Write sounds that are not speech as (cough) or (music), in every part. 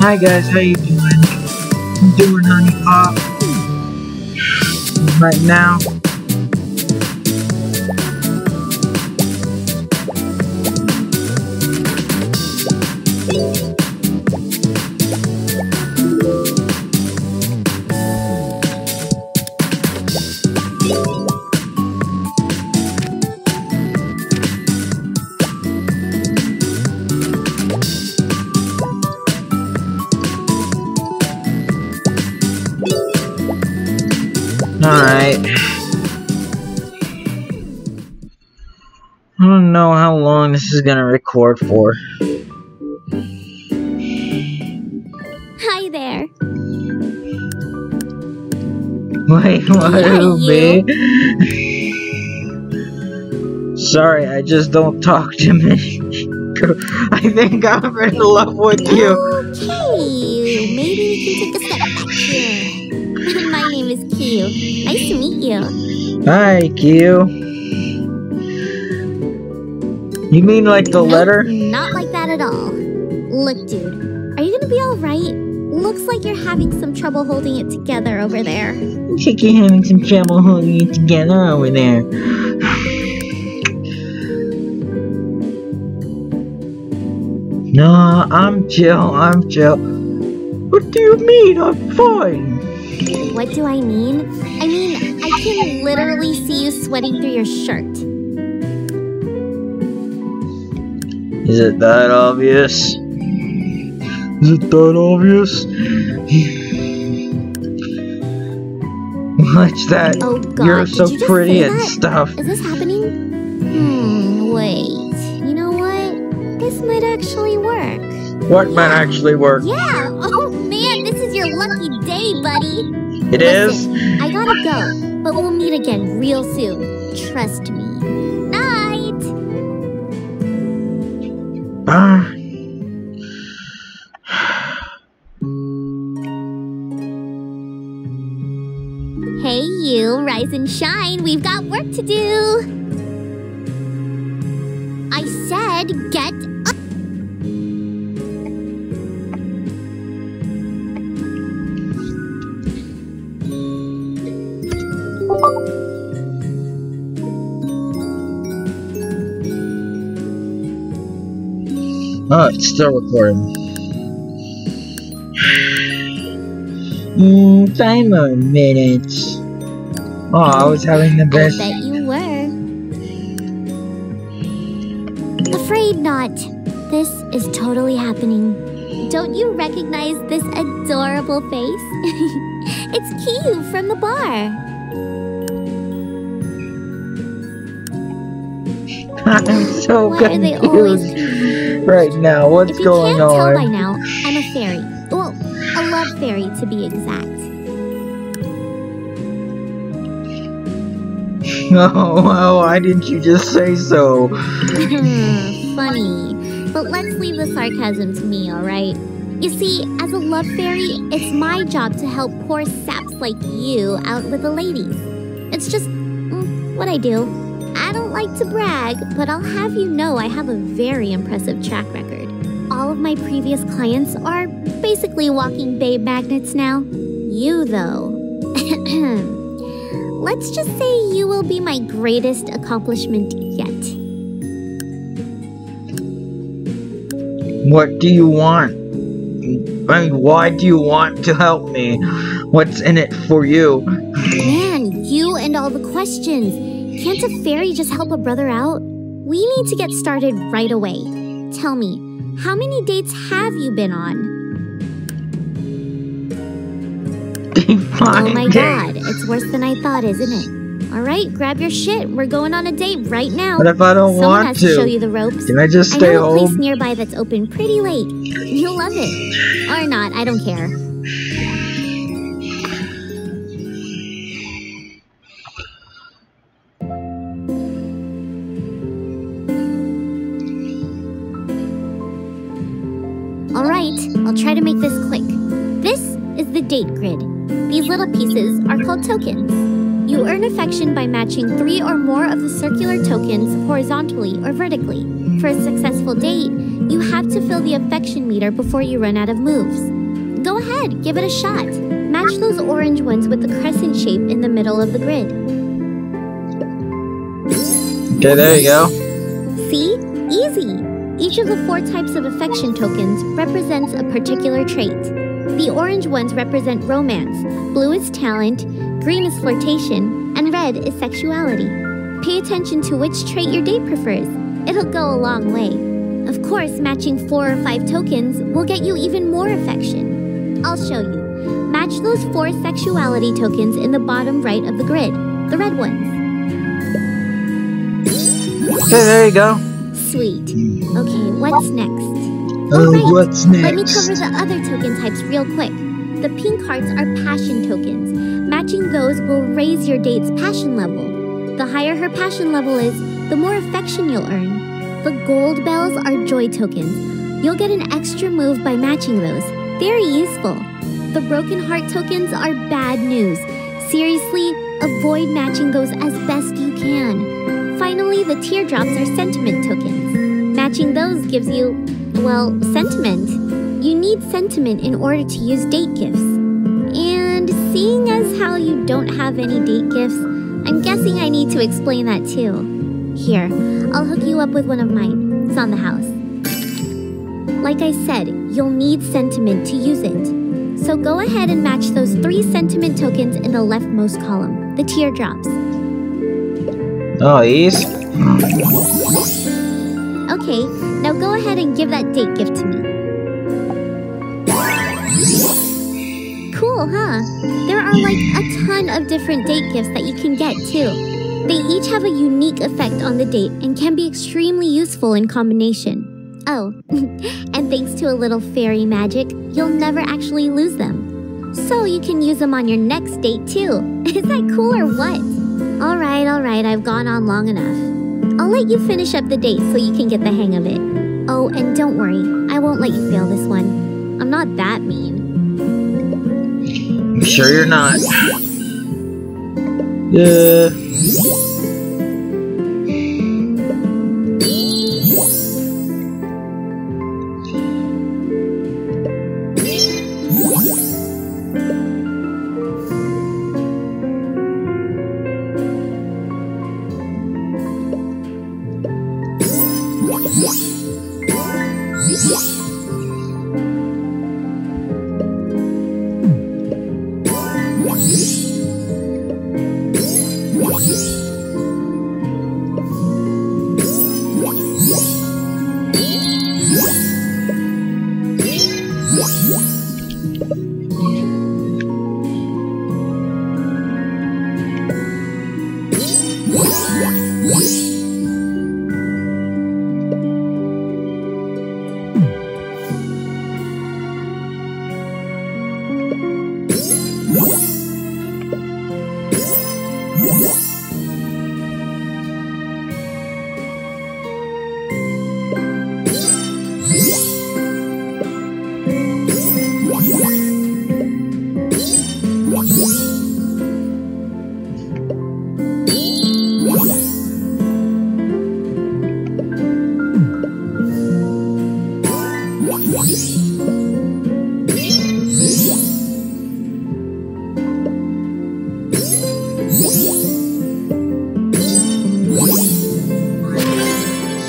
Hi guys, how you doing? I'm doing honey pop right now. I don't know how long this is gonna record for. Hi there. Wait, what, Ruby? Sorry, I just don't talk to me. (laughs) I think I'm in love with you. Okay, maybe we can take a step back here. (laughs) My name is Kyu. Nice to meet you. Hi, Kyu. You mean like the Nope, letter? Not like that at all. Look, dude, are you gonna be alright? Looks like you're having some trouble holding it together over there. Looks like you're having some trouble holding it together over there. No, I'm chill, I'm chill. What do you mean? I'm fine. What do I mean? I mean, I can literally see you sweating through your shirt. Is it that obvious? Is it that obvious? What's that? Oh god, You're so pretty and that? stuff. Is this happening? Hmm, wait. You know what? This might actually work. What might actually work? Yeah! Oh man, this is your lucky day, buddy! It is. Listen, I gotta go, but we'll meet again real soon. Trust me. Ah. Hey you, rise and shine, we've got work to do! Oh, it's still recording. Mm, five more minutes. Oh, I was having the best. I bet you were. Afraid not. This is totally happening. Don't you recognize this adorable face? (laughs) it's Kyu from the bar. (laughs) I'm so Why are they always confused right now. What's If you going can't tell by now, I'm a fairy. Well, a love fairy to be exact. (laughs) Oh, well, why didn't you just say so? (laughs) Funny. But let's leave the sarcasm to me, alright? You see, as a love fairy, it's my job to help poor saps like you out with the ladies. It's just mm, what I do. I don't like to brag, but I'll have you know I have a very impressive track record. All of my previous clients are basically walking babe magnets now. You, though. (clears throat) Let's just say you will be my greatest accomplishment yet. What do you want? I mean, why do you want to help me? What's in it for you? Man, you and all the questions. Can't a fairy just help a brother out? We need to get started right away. Tell me, how many dates have you been on? (laughs) Oh my god, it's worse than I thought, isn't it? Alright, grab your shit. We're going on a date right now. But if I don't Someone want has to. show you the ropes. Can I just stay I know a place nearby that's open pretty late. You'll love it. Or not, I don't care. I'll try to make this quick. This is the date grid. These little pieces are called tokens. You earn affection by matching three or more of the circular tokens horizontally or vertically. For a successful date, You have to fill the affection meter before you run out of moves. Go ahead, give it a shot. Match those orange ones with the crescent shape in the middle of the grid. Okay, there you go. See? Easy! Each of the four types of affection tokens represents a particular trait. The orange ones represent romance, blue is talent, green is flirtation, and red is sexuality. Pay attention to which trait your date prefers. It'll go a long way. Of course, matching four or five tokens will get you even more affection. I'll show you. Match those four sexuality tokens in the bottom right of the grid, the red ones. Okay, there you go. Sweet. Okay, what's next? Uh, oh, Alright, what's Let me cover the other token types real quick. The pink hearts are passion tokens. Matching those will raise your date's passion level. The higher her passion level is, the more affection you'll earn. The gold bells are joy tokens. You'll get an extra move by matching those. Very useful. The broken heart tokens are bad news. Seriously, avoid matching those as best you can. Finally, the teardrops are sentiment tokens. Matching those gives you, well, sentiment. You need sentiment in order to use date gifts. And seeing as how you don't have any date gifts, I'm guessing I need to explain that too. Here, I'll hook you up with one of mine. It's on the house. Like I said, you'll need sentiment to use it. So go ahead and match those three sentiment tokens in the leftmost column, the teardrops. Oh, these? Now go ahead and give that date gift to me. Cool, huh? There are like a ton of different date gifts that you can get too. They each have a unique effect on the date and can be extremely useful in combination. Oh, (laughs) and thanks to a little fairy magic, you'll never actually lose them. So you can use them on your next date too. (laughs) Is that cool or what? Alright, alright, I've gone on long enough. I'll let you finish up the date so you can get the hang of it. Oh, and don't worry, I won't let you fail this one. I'm not that mean. I'm sure you're not. Yeah.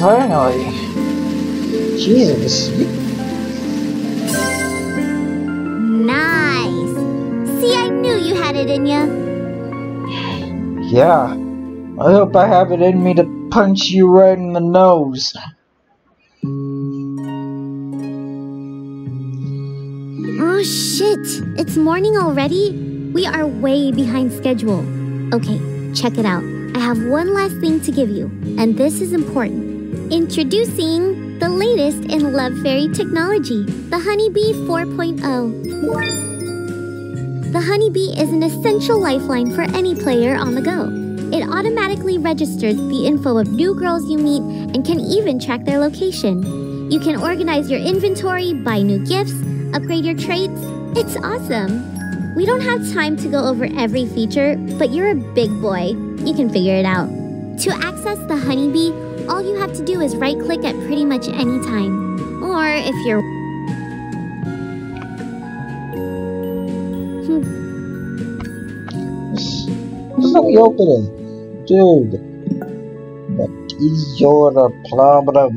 Finally. Jesus. Nice. See, I knew you had it in ya. Yeah. I hope I have it in me to punch you right in the nose. Oh shit, it's morning already? We are way behind schedule. Okay, check it out. I have one last thing to give you, and this is important. Introducing the latest in Love Fairy technology, the HunieBee 4.0. The HunieBee is an essential lifeline for any player on the go. It automatically registers the info of new girls you meet and can even track their location. You can organize your inventory, buy new gifts, upgrade your traits. It's awesome. We don't have time to go over every feature, but you're a big boy. You can figure it out. To access the HunieBee, all you have to do is right click at pretty much any time. Or if you're. Let me open it. Dude. What is your problem?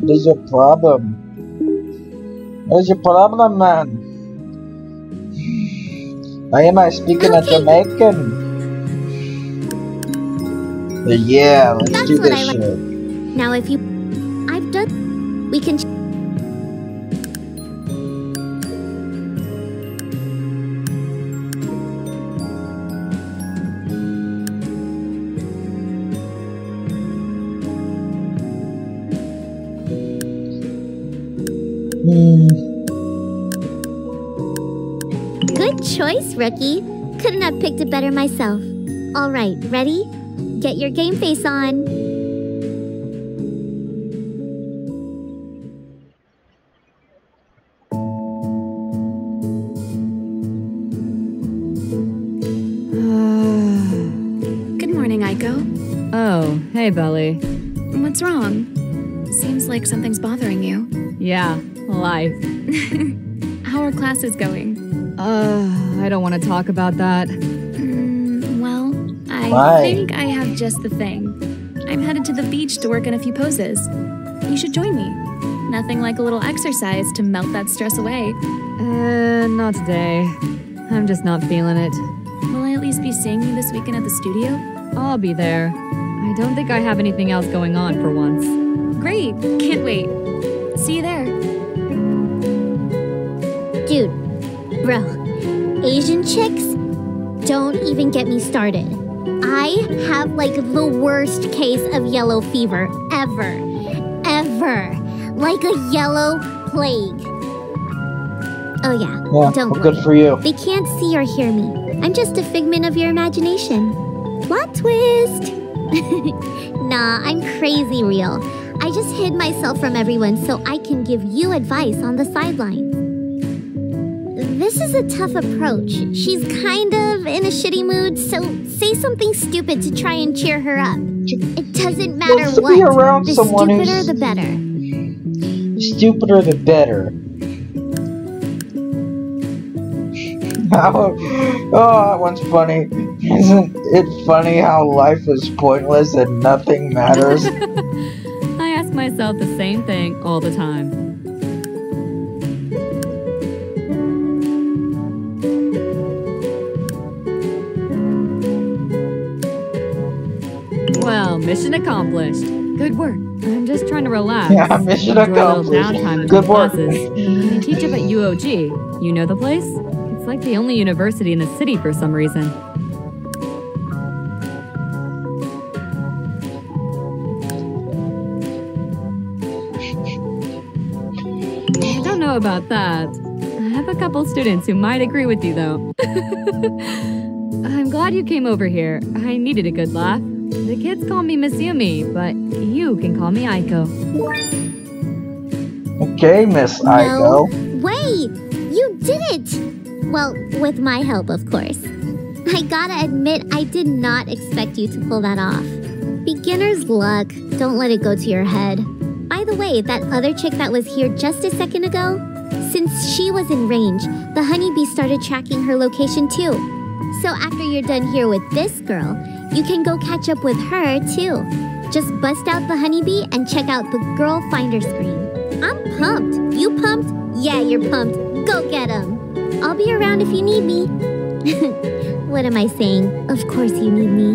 What is your problem? What is your problem, man? Why am I speaking a Okay. Jamaican? Yeah, let's That's do what this I like. shit. Now, if you. I've done. We can. Hmm. Good choice, rookie. Couldn't have picked it better myself. All right, ready? Get your game face on. (sighs) Good morning, Aiko. Oh, hey, Beli. What's wrong? Seems like something's bothering you. Yeah, life. (laughs) How are classes going? Uh, I don't want to talk about that. I think I have just the thing. I'm headed to the beach to work on a few poses. You should join me. Nothing like a little exercise to melt that stress away. Uh, not today. I'm just not feeling it. Will I at least be seeing you this weekend at the studio? I'll be there. I don't think I have anything else going on for once. Great! Can't wait. See you there. Dude, bro, Asian chicks, don't even get me started. I have like the worst case of yellow fever ever. Ever. Like a yellow plague. Oh, yeah. Yeah, Don't well, good for you. They can't see or hear me. I'm just a figment of your imagination. Plot twist! (laughs) nah, I'm crazy real. I just hid myself from everyone so I can give you advice on the sidelines. This is a tough approach. She's kind of in a shitty mood, so say something stupid to try and cheer her up. It doesn't matter Just to what. be around the someone stupider who's- the better. stupider the better. Oh, that one's funny. (laughs) Isn't it funny how life is pointless and nothing matters? (laughs) I ask myself the same thing all the time. Mission accomplished. Good work. I'm just trying to relax. Yeah, mission Enjoy a little accomplished. downtime Good work. classes. I teach up at UOG. You know the place? It's like the only university in the city for some reason. I don't know about that. I have a couple students who might agree with you, though. (laughs) I'm glad you came over here. I needed a good laugh. The kids call me Miss Yumi, but you can call me Aiko. okay, Miss No. Aiko. Wait! You did it! Well, with my help, of course. I gotta admit, I did not expect you to pull that off. Beginner's luck. Don't let it go to your head. By the way, that other chick that was here just a second ago, since she was in range, the HunieBee started tracking her location too. So after you're done here with this girl, you can go catch up with her too. Just bust out the HunieBee and check out the girl finder screen. I'm pumped. You pumped? Yeah, you're pumped. Go get get 'em. I'll be around if you need me. (laughs) what am I saying? Of course you need me.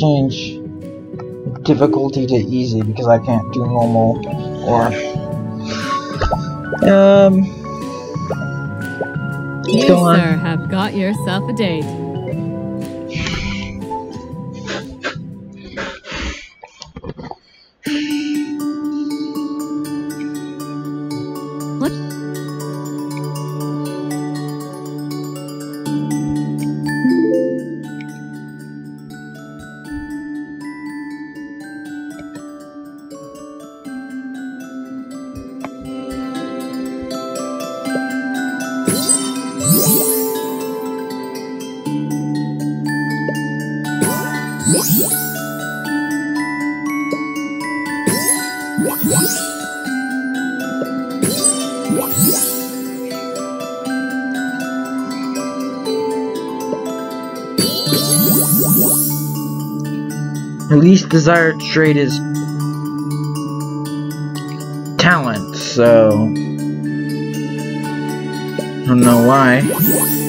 Change difficulty to easy because I can't do normal or um. You, sir, have got yourself a date. Desired trait is talent, so I don't know why.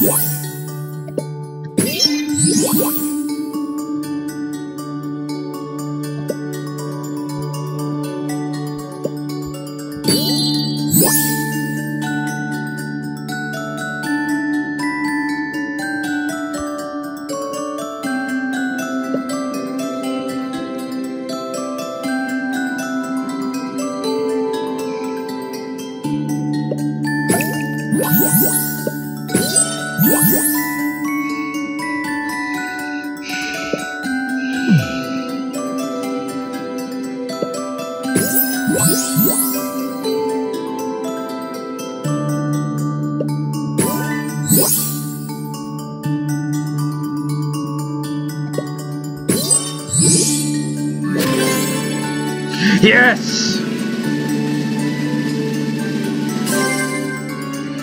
What? Yes!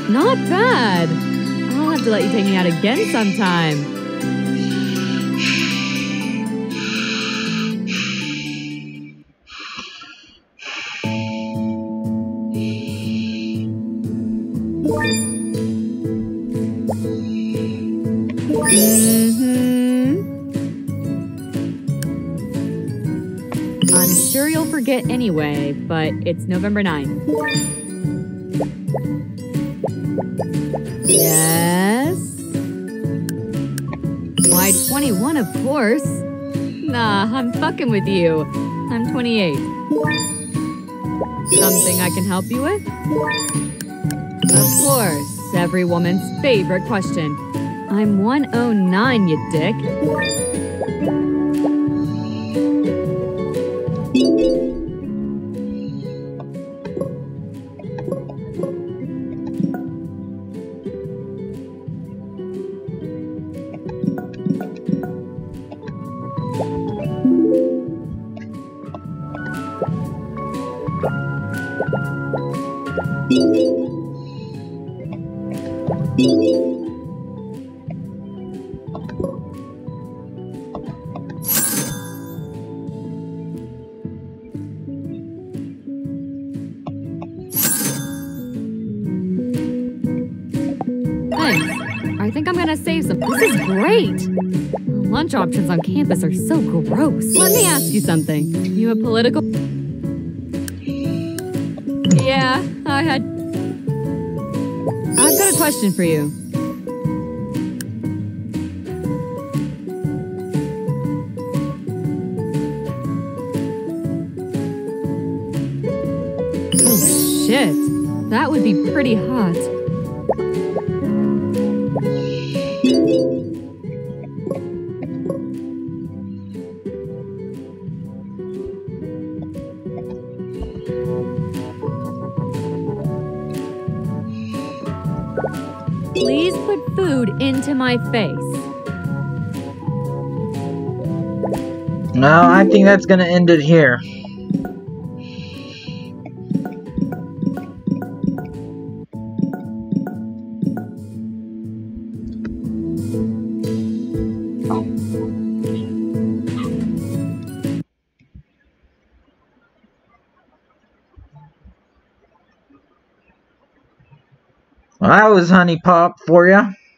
Not bad. I'll have to let you take me out again sometime. Mhm. Forget anyway, but it's November 9th. Yes? Why, 21, of course. Nah, I'm fucking with you. I'm 28. Something I can help you with? Of course, every woman's favorite question. I'm 109, you dick. This is great. Lunch options on campus are so gross. Let me ask you something. You a political? Yeah, I had. I've got a question for you. Oh shit, that would be pretty hot. Please put food into my face. No, I think that's gonna end it here. Was HuniePop for you.